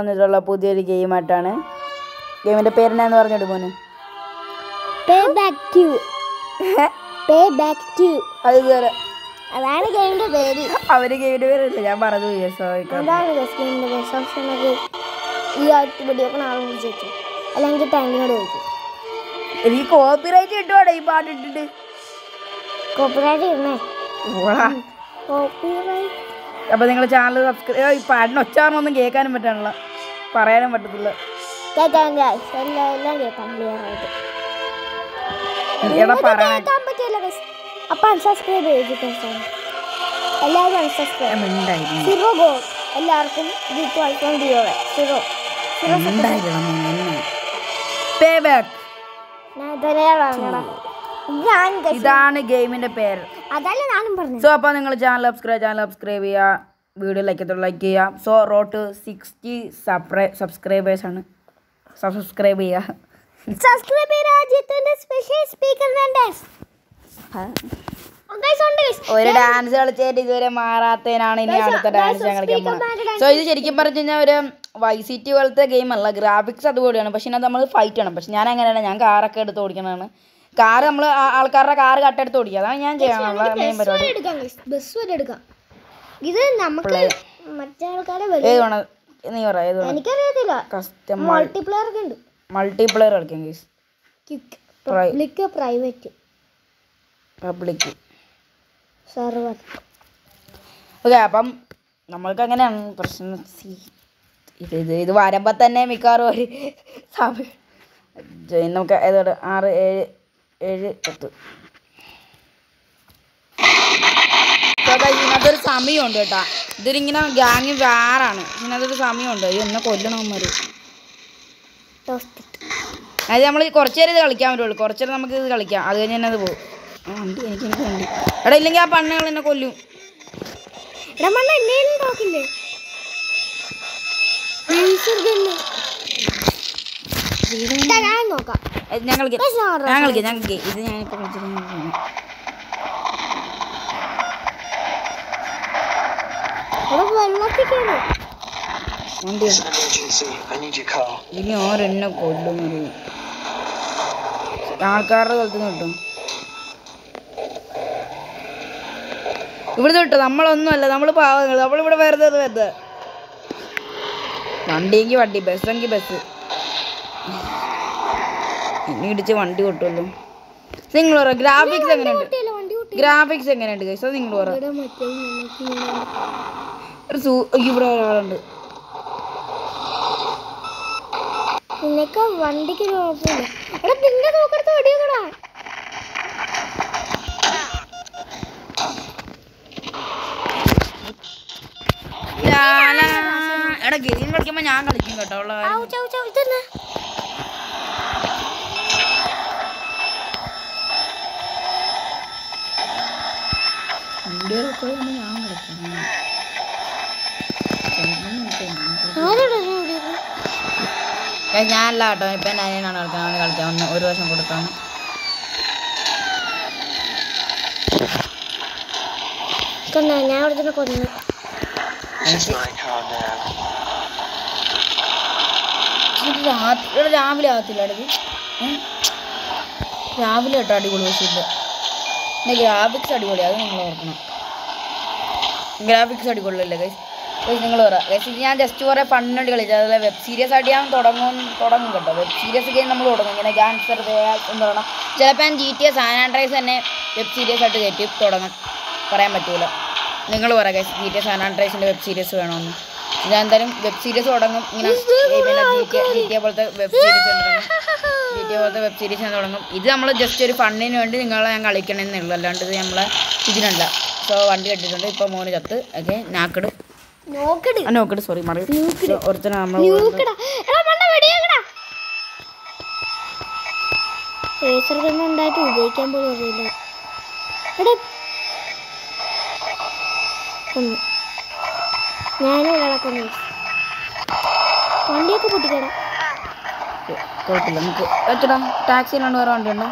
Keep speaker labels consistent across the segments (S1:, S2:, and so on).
S1: വന്നിട്ടുള്ള പുതിയൊരു ഗെയിമായിട്ടാണ്. ഗെയിമിന്റെ പേരെന്നാന്ന് പറഞ്ഞിട്ട് മോന്.
S2: അതാണ് ഗെയിമിന്റെ പേര്.
S1: അവർ ഗെയിമിന്റെ പേരല്ല ഞാൻ പറഞ്ഞു
S2: ഗെയിമിന്റെ ഈ ആഴ്ച വെടിയൊക്കെ വിളിച്ചു അല്ലെങ്കിൽ ടാങ്കിനോട് ചോദിക്കും
S1: എനിക്ക് കോപ്പിറൈറ്റ് കിട്ടുവാടേ ഈ പാട്ട് ഇട്ടിട്ട്.
S2: കോപ്പിറൈറ്റ് കോപ്പിറൈറ്റ്
S1: അപ്പോൾ നിങ്ങൾ ചാനൽ സബ്സ്ക്രൈബ് ഈ പാട്ടിന് ഒച്ചാറിനൊന്നും കേൾക്കാനും പറ്റാനുള്ള പറയാനും പറ്റത്തില്ല.
S2: അപ്പൊ അൺസബ്സ്ക്രൈബ് ചെയ്തിട്ട് എല്ലാവരും അൺസബ്സ്ക്രൈബ്
S1: മിണ്ടായിരുന്നു
S2: സീറോ ഗോ. എല്ലാവർക്കും അൽപ്പം സീറോ.
S1: ഇതാണ് ഗെയിമിന്റെ പേര്.
S2: അതല്ല ഞാനും പറഞ്ഞു
S1: സോ അപ്പോൾ നിങ്ങൾ ചാനൽ സബ്സ്ക്രൈബ് ചാനൽ സബ്സ്ക്രൈബ് ചെയ്യുക വീഡിയോ ലൈക്ക് ചെയ്തോളൂ ലൈക്ക് ചെയ്യുക. സോ റോട്ട് സിക്സ്റ്റി സബ്സ്ക്രൈ സബ്സ്ക്രൈബേഴ്സാണ് സബ്സ്ക്രൈബ് ചെയ്യുക.
S2: സബ്സ്ക്രൈബ് ചെയ്ത രാജ്യത്തിന്റെ സ്പെഷ്യൽ സ്പീക്കർ.
S1: ഒരു ഡാൻസ് കളിച്ചിട്ട് ഇതുവരെ മാറാത്തതിനാണ് ഇനി അടുത്ത ഡാൻസ് ഞാൻ കളിക്കാൻ പോകുന്നത് സോ ഇത് ശരിക്കും പറഞ്ഞു കഴിഞ്ഞാൽ ഒരു വൈ സി ടി പോലത്തെ ഗെയിം അല്ല. ഗ്രാഫിക്സ് അതുപോലെയാണ്. പക്ഷെ ഇതിനകത്ത് നമ്മൾ ഫൈറ്റ് ചെയ്യണം. പക്ഷെ ഞാൻ അങ്ങനെയാണ് ഞാൻ കാറൊക്കെ എടുത്ത് ഓടിക്കണതാണ്. കാർ നമ്മൾ ആൾക്കാരുടെ കാർ കട്ടെടുത്ത് ഓടിക്കുക. അതാണ് ഞാൻ ചെയ്യാനുള്ള മെയിൻ പരിപാടി.
S2: ബസ് വരെ എടുക്കാം. ഇത് നമുക്ക് മറ്റേ ആൾക്കാരെ
S1: ഏത് വേണം? നീ പറ ഏത് വേണം?
S2: എനിക്കറിയത്തില്ല.
S1: കസ്റ്റം
S2: മൾട്ടിപ്ലെയർ ഒക്കെ ഉണ്ട്.
S1: മൾട്ടിപ്ലെയർ കളിക്കാം guys
S2: public private
S1: public
S2: server
S1: okay അപ്പം നമ്മൾക്ക് അങ്ങനെയാണ് പ്രശ്നം ഇത് ഇത് ഇത് വരുമ്പോൾ തന്നെ മിക്കവാറും ഒരു സമയം നമുക്ക് ഏതോടെ ആറ് ഏഴ് ഏഴ് പത്ത് So guys, ഇതിനകത്തൊരു സമയമുണ്ട് കേട്ടോ. ഇതിലിങ്ങനെ ഗ്യാങ് വേറാണ്. ഇതിനകത്തൊരു സമയമുണ്ട്. അയ്യോ എന്നെ കൊല്ലണമാര്
S2: ടോസ്റ്റ്
S1: അതായത് നമ്മൾ കുറച്ച് നേരം ഇത് കളിക്കാൻ പറ്റുള്ളൂ. കുറച്ച് നേരം നമുക്ക് ഇത് കളിക്കാം. അത് കഴിഞ്ഞ് തന്നെ അത് പോകും വണ്ടി എനിക്ക് എനിക്ക് വണ്ടി. എടാ ഇല്ലെങ്കിൽ ആ പണ്ണുകൾ എന്നെ കൊല്ലും.
S2: ഞാൻ
S1: കളിക്കാം.
S2: ഞാൻ
S1: ഞാൻ കളിക്കാം ഞാൻ കളിക്കാം. ഇത് ഞാനിപ്പോൾ കളിച്ചിട്ട് ഇനി ഓരെന്നെ കൊല്ലും ആൾക്കാരുടെ സ്ഥലത്ത് കിട്ടും. ഇവിടുന്ന് കിട്ടും? നമ്മളൊന്നുമല്ല നമ്മൾ പാവങ്ങൾ നമ്മളിവിടെ വെറുതെ വെറുതെ. വണ്ടിയെങ്കിൽ വണ്ടി. ബസ്സെങ്കിൽ ബസ് ഇനി ഇടിച്ച് വണ്ടി കൊട്ടുമല്ലോ നിങ്ങൾ പറ ഗ്രാഫിക്സ് എങ്ങനെയുണ്ട്? ഗ്രാഫിക്സ് എങ്ങനെയുണ്ട് ഗൈസ് അത് നിങ്ങൾ പറ. ഒരു സൂ ഇവിടെ ഒരാളുണ്ട്
S2: നിനക്ക് വണ്ടിക്ക് കുഴപ്പമില്ല. എടാ നിന്റെ നോക്കെടുത്ത് വെടിയൊക്കെടാ
S1: എടാ ഗെയിം കളിക്കുമ്പോ ഞാൻ കളിക്കും കേട്ടോ ഉള്ള കാര്യം.
S2: ഔ, ചൗ, ചൗ, ഇതെന്നാ?
S1: ഞാൻ കളിക്കും
S2: ആരോടാ ഞാൻ വെടിയൊക്കെ?
S1: ഏ, ഞാനല്ല കേട്ടോ. ഇപ്പൊ എന്റെ അനിയനാണ് കളിക്കാൻ അവന് കളിക്കാൻ ഒന്ന് ഒരു വശം കൊടുത്താണ്
S2: കണ്ടോ, ഞാൻ അവിടെ തന്നെ കൊന്നു.
S1: ഇവിടെ രാവിലെ ആകത്തില്ല അടുത്ത് രാവിലെ കേട്ടോ അടിപൊളി പക്ഷേ ഇത് ഗ്രാഫിക്സ് അടിപൊളി അത് നിങ്ങൾ ഓർക്കണം. ഗ്രാഫിക്സ് അടിപൊളിയല്ലേ ഗൈസ് നിങ്ങൾ പറ. ഞാൻ ജസ്റ്റ് കുറേ ഫണ്ണിനോട് കളിച്ചത് അതായത് വെബ് സീരീസ് ആയിട്ട് ഞാൻ തുടങ്ങും തുടങ്ങും കേട്ടോ. വെബ് സീരീസ് ഗെയിം നമ്മൾ തുടങ്ങും. ഇങ്ങനെ ഗാൻസർ എന്ന് പറയണം ചിലപ്പോൾ ഞാൻ ജി ടി എസ് സാനാൻഡ്രൈസ് തന്നെ വെബ് സീരീസ് ആയിട്ട് കയറ്റി തുടങ്ങാൻ പറയാൻ പറ്റൂല. നിങ്ങൾ പറ ഗൈസ് ജി ടി എസ് സാനാൻഡ്രൈസിന്റെ വെബ് സീരീസ് വേണമെന്ന് ഞാൻ എന്തായാലും വെബ് സീരീസ് തുടങ്ങും. ഇങ്ങനെ പിന്നെ G T G T A പോലത്തെ വെബ് സീരീസ് തുടങ്ങും. ജി ടി എ പോലത്തെ വെബ് സീരീസ് ഞാൻ തുടങ്ങും. ഇത് നമ്മൾ ജസ്റ്റ് ഒരു ഫണ്ണിന് വേണ്ടി നിങ്ങളെ ഞാൻ കളിക്കണമെന്നുള്ളൂ അല്ലാണ്ട് ഇത് നമ്മളെ ഇതിനല്ല. സോ വണ്ടി കെട്ടിട്ടുണ്ട് ഇപ്പോൾ മോന് ചത്ത്. ഓക്കെ നാക്കട്
S2: നോക്കട്.
S1: സോറി മറി ഒരുത്തന നമ്മൾ
S2: ഉണ്ടായിട്ട് ഉപയോഗിക്കാൻ പോലും അറിയില്ല. ഞാനും ഒരാളെ വണ്ടിയൊക്കെ പൊട്ടിക്കടാ.
S1: കുഴപ്പമില്ല നമുക്ക് എത്തടാ. ടാക്സി ഇല്ലാണ്ട് വേറെ വണ്ടി ഉണ്ടോ.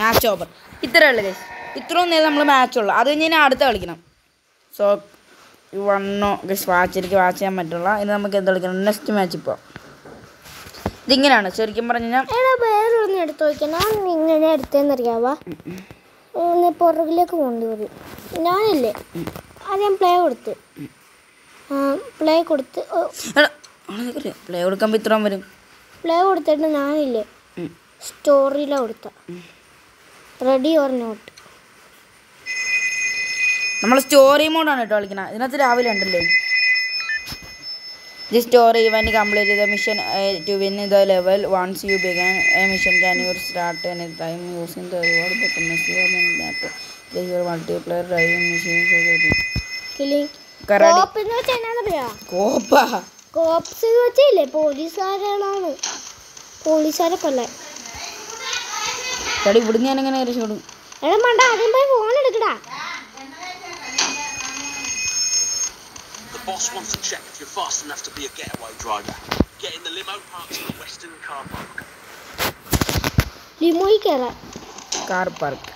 S1: മാച്ച് ഓവർ ഗൈസ് ഇത്രയും നേരം നമ്മൾ മാച്ച് ഉള്ളു. അത് കഴിഞ്ഞ് അടുത്ത കളിക്കണം. സോ വണ്ണോ ഗസ് വാച്ച് എനിക്ക് വാച്ച് ചെയ്യാൻ പറ്റുള്ള. ഇനി നമുക്ക് എന്ത് കളിക്കണം? നെക്സ്റ്റ് മാച്ച് ഇപ്പോൾ ഇതിങ്ങനെയാണ്. ശരിക്കും പറഞ്ഞു കഴിഞ്ഞാൽ
S2: എടാ വേറെ ഒന്ന് എടുത്ത് ഞാൻ ഇങ്ങനെ എടുത്തേന്നറിയാവാ? ഒന്ന് പുറകിലേക്ക് കൊണ്ടു വരും ഞാനല്ലേ ആദ്യം പ്ലേ കൊടുത്ത്. പ്ലേ കൊടുത്ത്
S1: പ്ലേ കൊടുക്കുമ്പോൾ ഇത്രയും വരും.
S2: പ്ലേ കൊടുത്തിട്ട് ഞാനില്ലേ?
S1: സ്റ്റോറിയിലാ
S2: സ്റ്റോറിയിലാണ് കൊടുത്ത. റെഡി ഓർ നോട്ട്
S1: നമ്മൾ സ്റ്റോറി മോഡാണ് കേട്ടോ കളിക്കുന്നത് ഇതിനകത്ത് രാവിലെ ഉണ്ടല്ലേ? ദി സ്റ്റോറി ഇവന്റ് കംപ്ലീറ്റ് ചെയ്ത mission to win the level once you began a mission can your start any time using the reward button map your multiplayer driving machine
S2: cop എന്ന് വെച്ചാൽ എന്നാന്നറിയാ
S1: കോപ്പ.
S2: കോപ്സ് എന്ന് വെച്ചില്ലേ? പോലീസുകാരാണ് പോലീസുകാരെ കൊല്ലാൻ.
S1: കടി ഇവിടുന്ന് ഞാൻ എങ്ങനെ രക്ഷപ്പെടും
S2: എടാ മണ്ട ആദ്യം പോയി ഫോൺ എടുക്കടാ.
S3: Boss wants to check if you're fast enough to be a getaway driver. Get in the limo parked in the western car park.
S2: ലിമോയിൽ കയറാം
S1: കാർ പാർക്ക്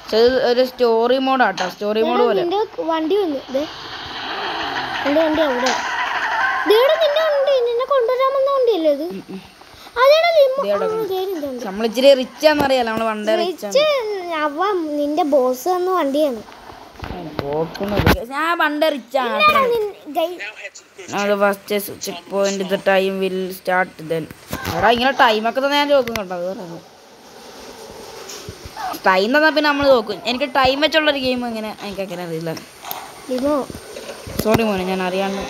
S1: പക്ഷെ ഇത് ഒരു സ്റ്റോറി മോഡാട്ടോ സ്റ്റോറി മോഡ് പോലെ.
S2: നിന്റെ വണ്ടി വന്നു. ദേ. നിന്റെ വണ്ടി അവിടെ. ദേടാ നിന്റെ വണ്ടി. നിന്നെ കൊണ്ടുവരാൻ വന്ന വണ്ടിയല്ലേ ഇത്? അതേടാ ലിമോ
S1: ദേ അവിടെ
S2: ആ, ദേ
S1: നമ്മൾ ഇച്ചിരി റിച്ച് ആണെന്നറിയാലോ നമ്മൾ പണ്ടേ റിച്ച്
S2: അവ നിന്റെ ബോസ് തന്ന വണ്ടിയാണ്.
S1: ഞാൻ പണ്ടേ റിച്ച് ആണ്.
S2: എടാ, നിൻ- ഗൈ-
S3: Now head to
S1: അത് first checkpoint the time will start then എടാ ഇങ്ങനെ ടൈമൊക്കെ തന്നെ ഞാൻ ചോദിക്കും കേട്ടോ അത് പറയുന്നത് ടൈം തന്നാൽ പിന്നെ നമ്മൾ നോക്കും. എനിക്ക് ടൈം വെച്ചുള്ളൊരു ഗെയിം ഇങ്ങനെ എനിക്ക് അങ്ങനെ അറിയില്ല. സോറി മോനെ ഞാൻ അറിയാണ്ട്.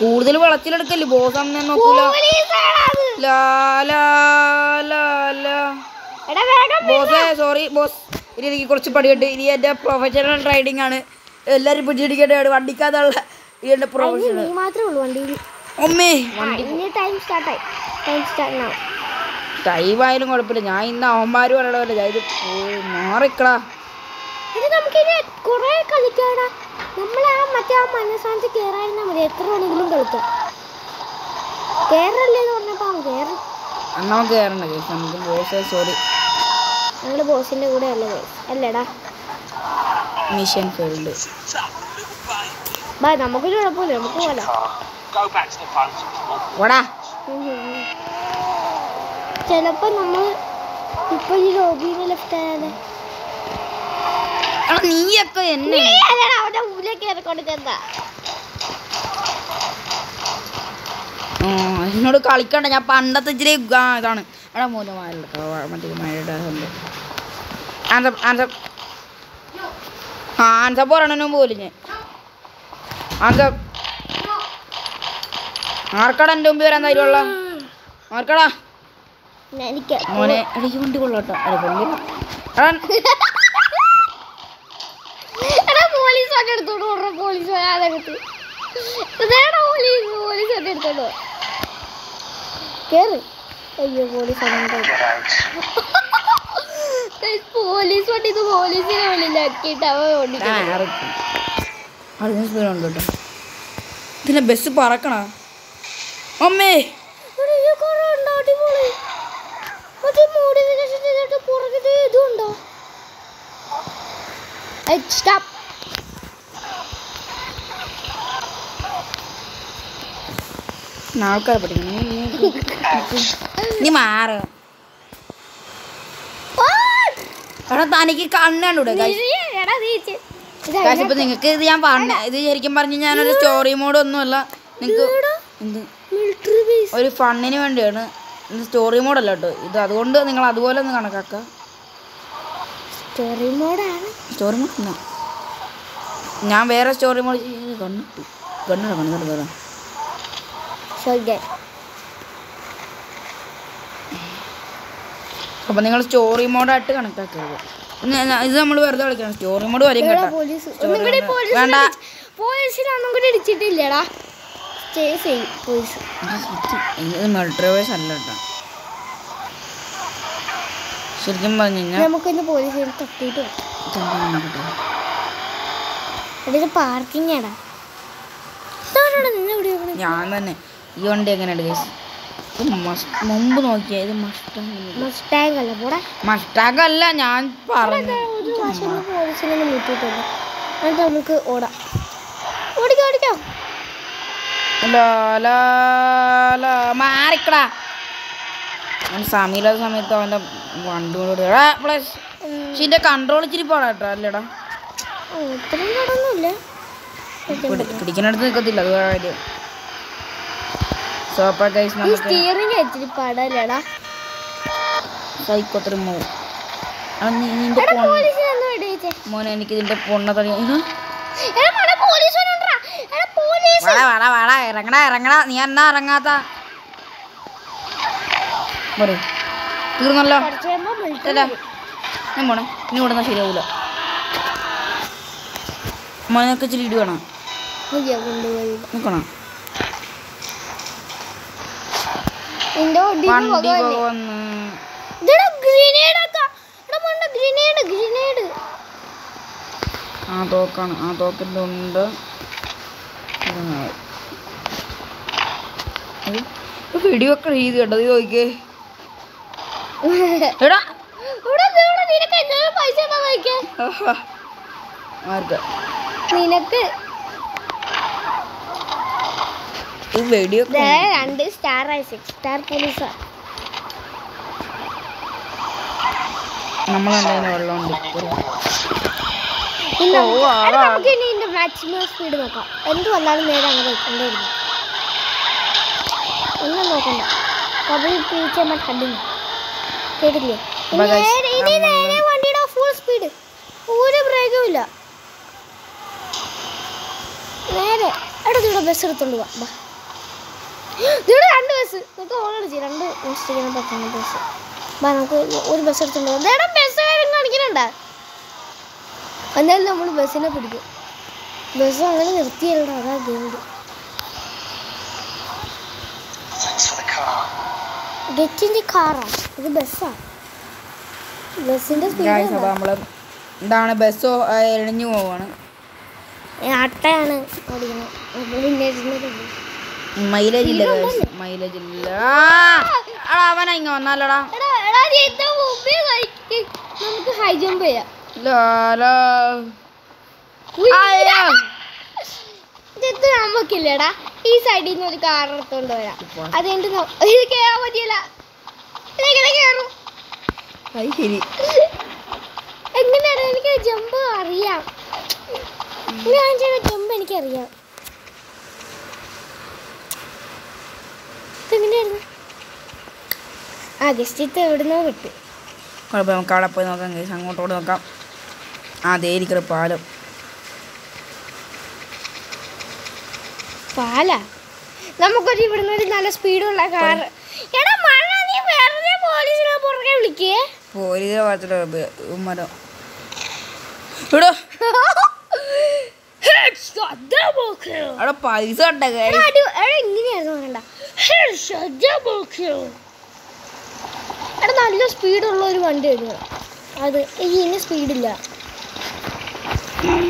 S1: കൂടുതൽ വളച്ചിലെടുക്കല്ലേ? ബോസ് അമ്മ നോക്കൂല. ബോസേ സോറി ബോസ്. ഇനി എനിക്ക് കുറച്ച് പണിയുണ്ട്. ഇനി എന്റെ പ്രൊഫഷണൽ റൈഡിങ് ആണ്. എല്ലാവരും പിടിച്ചിടിക്കേണ്ടതാണ് വണ്ടിക്കാതുള്ള
S2: ഇനി
S1: പ്രൊഫഷണൽ
S2: മാത്രമേ ഉള്ളൂ വണ്ടിയിൽ. ടൈം സ്റ്റാർട്ടായി ടൈം സ്റ്റാർട്ട് ആവും
S1: ടൈം ആയാലും കുഴപ്പമില്ല. ഞാൻ ഇന്ന് അവന്മാർ പറയണമല്ലോ ഞാൻ ഇത് മാറിക്കളാ.
S2: ഇത് നമുക്കിനി കുറെ കളിക്കാടാ. നമ്മൾ ആ മറ്റേ ആ മതി. എത്ര വേണമെങ്കിലും കളിക്കാം. കേറല്ലേ എന്ന് പറഞ്ഞപ്പോ അവൻ കേറും.
S1: നമുക്ക് കേറണ്ട കേസ്. നമുക്ക് ബോസേ സോറി
S2: ഞങ്ങൾ ബോസിന്റെ കൂടെ അല്ലേ guys? അല്ലേടാ.
S1: Mission field
S3: Tough little baby.
S2: ബാ നമുക്കൊരു കുഴപ്പമില്ല നമുക്ക്
S3: on.
S1: ഓടാ
S2: ചിലപ്പോ നമ്മൾ ഇപ്പൊ ഈ ലോബിയിൽ ലെഫ്റ്റ് ആയാലേ.
S1: നീയൊക്കെ എന്നെ
S2: അവന്റെ ഊലെ കയറി
S1: എന്നോട് കളിക്കണ്ട. ഞാൻ പണ്ടത്തെ ഇച്ചിരി ഇതാണ്. എടാ മൂന്ന് മഴ മറ്റേ മഴയുടെ ആൻസ ആൻസർ ആ ആൻസർ പറയണതിന് മുമ്പ് പോലും ഞാൻ ആൻസർ ആർക്കടാ എന്റെ മുമ്പ് വരാൻ തരുള്ള ആർക്കടാ മോനെ എനിക്ക് വണ്ടി കൊള്ളോട്ടോ അല്ല എടാ.
S2: പോലീസ് പോലീസ് പോലീസ് പോലീസ് എടുത്തോണ്ട് കേറ്. അയ്യോ പോലീസ്. പോലീസ് വണ്ടി ഇത് പോലീസിനെ വെളിയിലാക്കിയിട്ട് അവ
S1: അതിന് സ്പീഡുണ്ട് കേട്ടോ. ഇതിനെ ബസ് പറക്കണ? അമ്മേ.
S2: മോഡിഫിക്കേഷൻ ചെയ്തിട്ട് പുറകിൽ ഇതുണ്ടോ? സ്റ്റോപ്പ്
S1: ആൾക്കാരെ പഠിക്കണം നീ- മാറ. എടാ തനിക്ക് ഇപ്പൊ നിങ്ങൾക്ക് ഇത് ഞാൻ പറഞ്ഞ ഇത് ശരിക്കും പറഞ്ഞു ഞാനൊരു സ്റ്റോറി മോഡ് ഒന്നുമല്ല. നിങ്ങക്ക് എന്ത്? ഒരു ഫണ്ണിന് വേണ്ടിയാണ്. ഇത് സ്റ്റോറി മോഡല്ല കേട്ടോ. ഇത് അതുകൊണ്ട് നിങ്ങൾ അതുപോലെ ഒന്ന് കണക്കാക്കുക
S2: സ്റ്റോറി മോഡാണ്
S1: സ്റ്റോറി മോഡ് ഞാൻ വേറെ സ്റ്റോറി മോഡ് കണ്ണിട്ടു കണ്ണിട കണ്ണിട്ട്
S2: ശോകൻ
S1: അപ്പം നിങ്ങൾ സ്റ്റോറി മോഡായിട്ട് കണക്കാക്കരുത്. ഇത് നമ്മൾ വെറുതെ കളിക്കണം സ്റ്റോറി മോഡ് വരെയും കേട്ടോ.
S2: പോലീസ്
S1: Story
S2: ഒന്നും കൂടി
S1: വേണ്ട.
S2: ഇടിച്ചിട്ടില്ലടാ.
S1: അല്ല കേട്ടോ. ശരിക്കും പറഞ്ഞു കഴിഞ്ഞാൽ
S2: നമുക്കിന്ന് പോലീസിനെ തട്ടിയിട്ട് വരാം. പാർക്കിംഗ് ആടാ?
S1: ഞാൻ തന്നെ. ഈ വണ്ടി എങ്ങനെയുണ്ട് ഗൈസ് മുമ്പ് നോക്കിയാ ഇത് മസ്റ്റാങ്
S2: അല്ല. പോടാ.
S1: മസ്റ്റാങ് അല്ല ഞാൻ പറഞ്ഞു
S2: ഒരു പ്രാവശ്യം പോലീസിനെ മുട്ടിട്ടുണ്ട് എന്നിട്ട് നമുക്ക് ഓടാം. ഓടിക്കോ ഓടിക്കോ.
S1: ലാ, ലാ, ലാ. മാറിക്കടാ. അവൻ സമയമില്ലാത്ത സമയത്ത് അവന്റെ വണ്ടി കൊണ്ട് പ്ലസ് കൺട്രോൾ ഇച്ചിരി പാടാട്ടോ അല്ലേടാ. പിടിക്കുന്നിടത്ത് നിൽക്കത്തില്ല അത് വേറെ ഗൈസ്
S2: സ്റ്റിയറിംഗ്
S1: നിന്റെ
S2: ഒന്ന്
S1: മോനെ എനിക്ക് ഇതിന്റെ പൊണ്ണ ഇറങ്ങടാ ഇറങ്ങടാ. നീ എന്നാ ഇറങ്ങാത്ത? തീർന്നല്ലോ. ഞാൻ പോണേ. ഇനി ഇവിടെ നിന്നാ ശരിയാവൂല. മോനൊക്കെ ഇച്ചിരി ഇടി വേണം. നിൽക്കണം
S2: നിന്റെ വണ്ടി
S1: വണ്ടി പോകുന്നു
S2: ഇതെടാ ഗ്രനേഡ് ആക്കാ എടാ മോനെ ഗ്രനേഡ് ഗ്രനേഡ്
S1: ആ തോക്കാണ്. ആ തോക്കിന്റെ ഉണ്ട് വെടിവെക്കണ രീതി കേട്ടോ ഇത് നോക്കിയേ എടാ.
S2: നിനക്ക് എന്നോട് പൈസ ഉണ്ടോ നോക്കിയേ
S1: ആർക്ക്
S2: നിനക്ക്
S1: ഇത് വെടിവെക്ക
S2: ദേ രണ്ട് സ്റ്റാർ സിക്സ് സ്റ്റാർ പോലീസാ
S1: നമ്മളെന്തായാലും വെള്ളമുണ്ട്.
S2: നമുക്ക് ഇനി ഇതിന്റെ മാക്സിമം സ്പീഡ് നോക്കാം. എന്ത് വന്നാലും നേരെ അങ്ങനെ പോയിക്കൊണ്ടേയിരുന്നു ഒന്നും നോക്കണ്ട. കബഡി പീച്ച കണ്ടില്ല? കേട്ടില്ലേ? ഇനി നേരെ വണ്ടിയുടെ ഫുൾ സ്പീഡ് ഒരു ബ്രേക്കും ഇല്ല. നേരെ എടാ ഇവിടെ ബസ് എടുത്തോണ്ട് പോവാ ഇവിടെ രണ്ട് ബസ് നമുക്ക് ഓൾറെഡി രണ്ട് മിസ്റ്റേക്കിനെ പറ്റുന്ന ബസ് ബാ നമുക്ക് ഒരു ബസ് എടുത്തോണ്ട് എടാ ബസ് കാര്യം കാണിക്കുന്നുണ്ട് എന്തായാലും നമ്മൾ ബസ്സിനെ പിടിക്കും. ബസ് അങ്ങനെ നിർത്തിയല്ലോ അതാ ഗേൾഡ് ഗെറ്റിന്റെ കാറാ ഇത് ബസ്സാണ് ബസ്സിന്റെ
S1: നമ്മൾ എന്താണ് ബസ് എഴിഞ്ഞു പോവാണ്.
S2: അട്ടയാണ് ഓടിക്കുന്നത്. നമ്മൾ പിന്നെ
S1: മൈലേജ് ഇല്ല മൈലേജ് ഇല്ല. എടാ അവനാ ഇങ്ങ വന്നാലടാ
S2: നമുക്ക് ഹൈ ജമ്പ് ചെയ്യാം. ഇതെന്ത് നമുക്കില്ലടാ ഈ സൈഡിൽ നിന്ന് ഒരു കാർ എടുത്തോണ്ട് വരാം. അത് ഇത് കേറാൻ പറ്റിയല്ല. കേറും?
S1: ശരി.
S2: എങ്ങനെയാണ് എനിക്ക് ജമ്പ് അറിയാം. ഞാൻ ചെയ്ത ജമ്പ് എനിക്കറിയാം. ഇതെങ്ങനെയായിരുന്നു ആ ഗസ്റ്റ് എവിടുന്നോ വിട്ടു
S1: കുഴപ്പമില്ല നമുക്ക് അവിടെ പോയി നോക്കാം ഗൈസ് അങ്ങോട്ടോട് നോക്കാം ആ ഇരിക്കുന്ന പാലം
S2: പാലാ നമുക്കൊരു ഇവിടുന്ന് ഒരു നല്ല സ്പീഡുള്ള കാർ എടാ മഴ നീ വെറുതെ പോലീസിനെ പുറകെ വിളിക്കേ
S1: പോലീസിനെ വളർത്തിട്ട് മരം ഇവിടെ അവിടെ പൈസ guys.
S2: എടാ ഇങ്ങനെയായിരുന്നു പറയണ്ട എടാ നല്ല സ്പീഡുള്ള ഒരു വണ്ടി വരുന്നു അത് ഇതിന് സ്പീഡില്ല.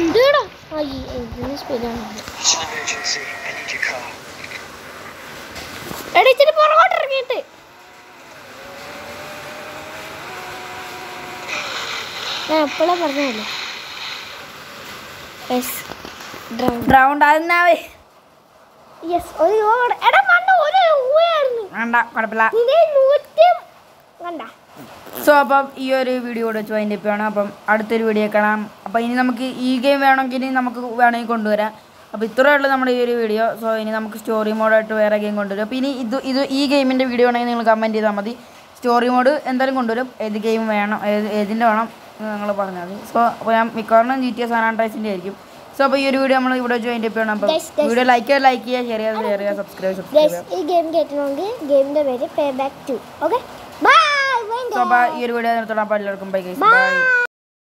S2: ഇതെടാ. ഇതിന് സ്പീഡാണ്. എടാ ഇച്ചിരി പുറകോട്ട് ഇറങ്ങിയിട്ട്. ഞാൻ എപ്പോഴാ പറഞ്ഞല്ലേ യെസ് ഡ്രൈവ്
S1: റൗണ്ട് ആകുന്നാവേ
S2: യെസ് ഒരു ഓട് എടാ മണ്ട ഒരു ഊയായിരുന്നു
S1: വേണ്ട കുഴപ്പമില്ല.
S2: ഇതേ നൂറ്റി കണ്ട.
S1: സോ അപ്പം ഈ ഒരു വീഡിയോ കൂടെ വെച്ച് അതിന്റെ ആണ് അപ്പം അടുത്തൊരു വീഡിയോ കാണാം. അപ്പം ഇനി നമുക്ക് ഈ ഗെയിം വേണമെങ്കിൽ ഇനി നമുക്ക് വേണമെങ്കിൽ കൊണ്ടുവരാം. അപ്പോൾ ഇത്രയേ ഉള്ളൂ നമ്മുടെ ഈ ഒരു വീഡിയോ സോ ഇനി നമുക്ക് സ്റ്റോറി മോഡായിട്ട് വേറെ ഗെയിം കൊണ്ടുവരും. അപ്പോൾ ഇനി ഇത് ഇത് ഈ ഗെയിമിന്റെ വീഡിയോ ആണെങ്കിൽ നിങ്ങൾ കമന്റ് ചെയ്താൽ മതി. സ്റ്റോറി മോഡ് എന്തായാലും കൊണ്ടുവരും. ഏത് ഗെയിം വേണം ഏത് ഏതിന്റെ വേണം. നിങ്ങൾ പറഞ്ഞത് സോ അപ്പോൾ ഞാൻ മിക്കവാറും ജി ടി എസ് സാനാൻഡ്രൈസിന്റെ ആയിരിക്കും. സോ അപ്പോൾ ഈ ഒരു വീഡിയോ നമ്മൾ ഇവിടെ ജോയിൻ
S2: ചെയ്യണം അപ്പോൾ.
S1: വീഡിയോ ലൈക്ക് ചെയ്യുക ലൈക്ക് ചെയ്യുക ഷെയർ ചെയ്യുക ഷെയർ ചെയ്യുക സബ്സ്ക്രൈബ് സബ്സ്ക്രൈബ്
S2: ഈ ഗെയിം കേട്ടണമെങ്കിൽ ഗെയിമിന്റെ പേര് pay back to okay bye
S1: so അപ്പോൾ ഈ ഒരു വീഡിയോ നിർത്തണം അപ്പോൾ എല്ലാവർക്കും ബൈ
S2: ബൈ